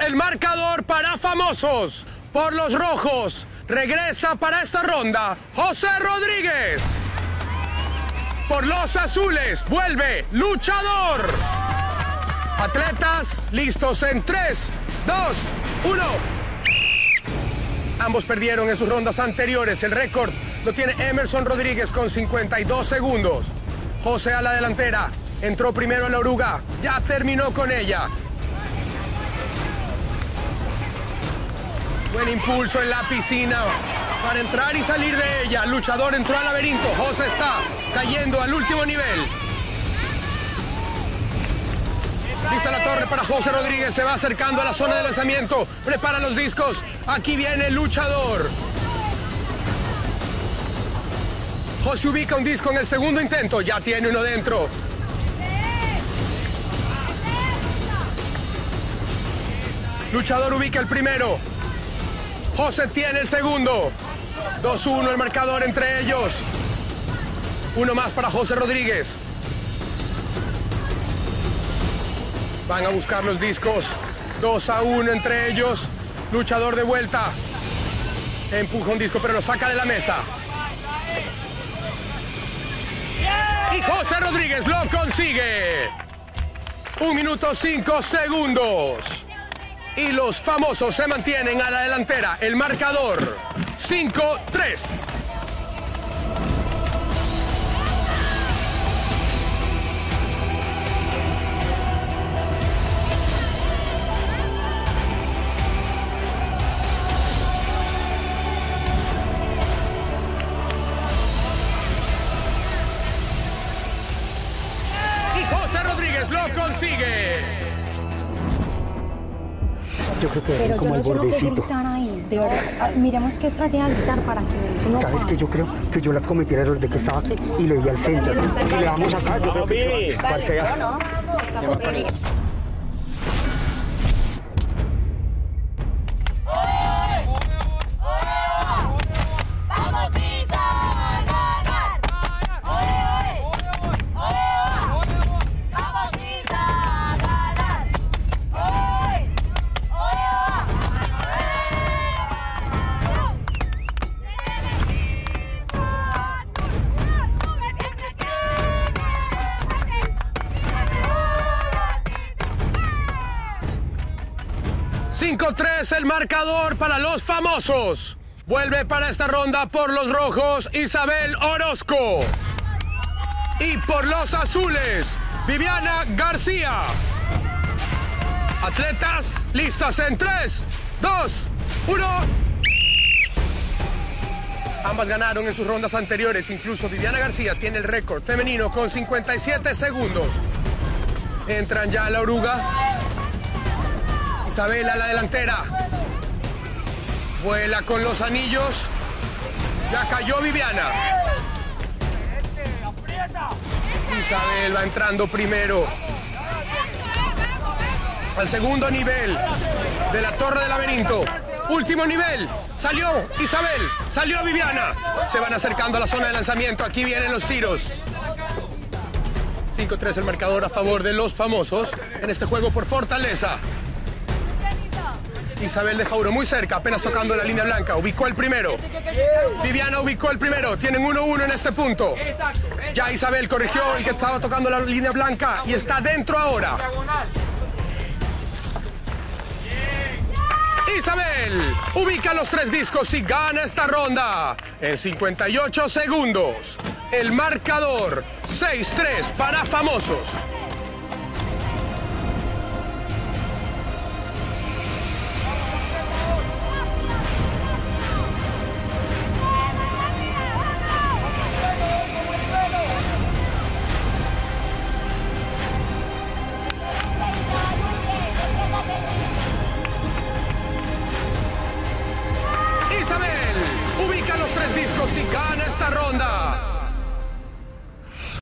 el marcador para famosos. Por los rojos, regresa para esta ronda José Rodríguez. Por los azules, vuelve Luchador. Atletas, listos en 3, 2, 1. Ambos perdieron en sus rondas anteriores. El récord lo tiene Emerson Rodríguez con 52 segundos. José a la delantera. Entró primero a la oruga. Ya terminó con ella. Impulso en la piscina para entrar y salir de ella. luchador entró al laberinto. José está cayendo al último nivel. Lista la torre para José Rodríguez. Se va acercando a la zona de lanzamiento. Prepara los discos. Aquí viene el luchador. José ubica un disco en el segundo intento. Ya tiene uno dentro. Luchador ubica el primero. José tiene el segundo. 2-1 el marcador entre ellos. Uno más para José Rodríguez. Van a buscar los discos. 2 a 1 entre ellos. Luchador de vuelta. Empuja un disco, pero lo saca de la mesa. Y José Rodríguez lo consigue. Un minuto cinco segundos. Y los famosos se mantienen a la delantera. El marcador 5-3. Y José Rodríguez lo consigue. Yo creo que debe ser como yo el no que bordecito. gritar ahí, de verdad. Ah, Miremos qué estrategia gritar para que eso no ¿Sabes pase. qué? Yo creo que yo la cometí el error de que estaba aquí y le di al centro. Si le damos acá, yo creo que se va a esparcear. 5-3 el marcador para los famosos. Vuelve para esta ronda por los rojos Isabel Orozco. Y por los azules, Viviana García. Atletas, listas en 3, 2, 1. Ambas ganaron en sus rondas anteriores. Incluso Viviana García tiene el récord femenino con 57 segundos. Entran ya a la oruga. Isabel a la delantera. Vuela con los anillos. Ya cayó Viviana. Isabel va entrando primero. Al segundo nivel de la Torre del Laberinto. Último nivel. Salió Isabel. Salió Viviana. Se van acercando a la zona de lanzamiento. Aquí vienen los tiros. 5-3 el marcador a favor de los famosos en este juego por Fortaleza. Isabel de Jauro muy cerca, apenas tocando la línea blanca. Ubicó el primero. Viviana ubicó el primero. Tienen 1-1 en este punto. Ya Isabel corrigió el que estaba tocando la línea blanca y está dentro ahora. Isabel ubica los tres discos y gana esta ronda en 58 segundos. El marcador 6-3 para famosos. Gana esta ronda.